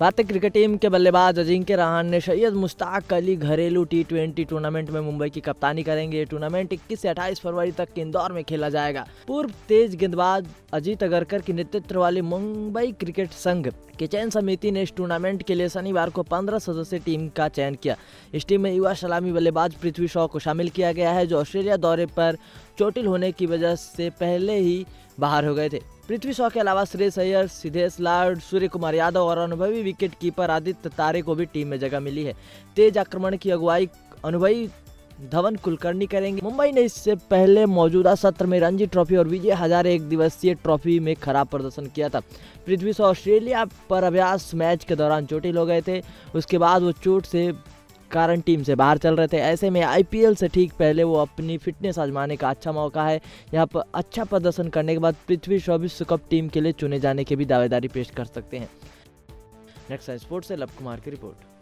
भारतीय cricket team के बल्लेबाज अजिंक्य रहान ने सैयद मुश्ताक अली घरेलू टी ट्वेंटी टूर्नामेंट में मुंबई की कप्तानी करेंगे। ये टूर्नामेंट 21 से 28 फरवरी तक इंदौर में खेला जाएगा। पूर्व तेज गेंदबाज अजीत अगरकर के नेतृत्व वाली मुंबई क्रिकेट संघ की चयन समिति ने इस टूर्नामेंट के लिए शनिवार को 15 सदस्यीय टीम का चयन किया। इस टीम में युवा सलामी बल्लेबाज पृथ्वी शॉ को शामिल किया गया है, जो ऑस्ट्रेलिया दौरे पर चोटिल होने की वजह से पहले ही बाहर हो गए थे। पृथ्वी शॉ के अलावा श्रेयस अय्यर, सिद्धेश लाड सूर्य कुमार यादव और अनुभवी विकेट कीपर आदित्य तारे को भी टीम में जगह मिली है। तेज आक्रमण की अगुवाई अनुभवी धवन कुलकर्णी करेंगे। मुंबई ने इससे पहले मौजूदा सत्र में रणजी ट्रॉफी और विजय हजारे एक दिवसीय ट्रॉफी में खराब प्रदर्शन किया था। पृथ्वी शॉ ऑस्ट्रेलिया पर अभ्यास मैच के दौरान चोटिल हो गए थे। उसके बाद वो चोट से कारण टीम से बाहर चल रहे थे। ऐसे में आईपीएल से ठीक पहले वो अपनी फिटनेस आजमाने का अच्छा मौका है। यहाँ पर अच्छा प्रदर्शन करने के बाद पृथ्वी शॉ विश्व कप टीम के लिए चुने जाने की भी दावेदारी पेश कर सकते हैं। नेक्स्ट स्पोर्ट्स से लव कुमार की रिपोर्ट।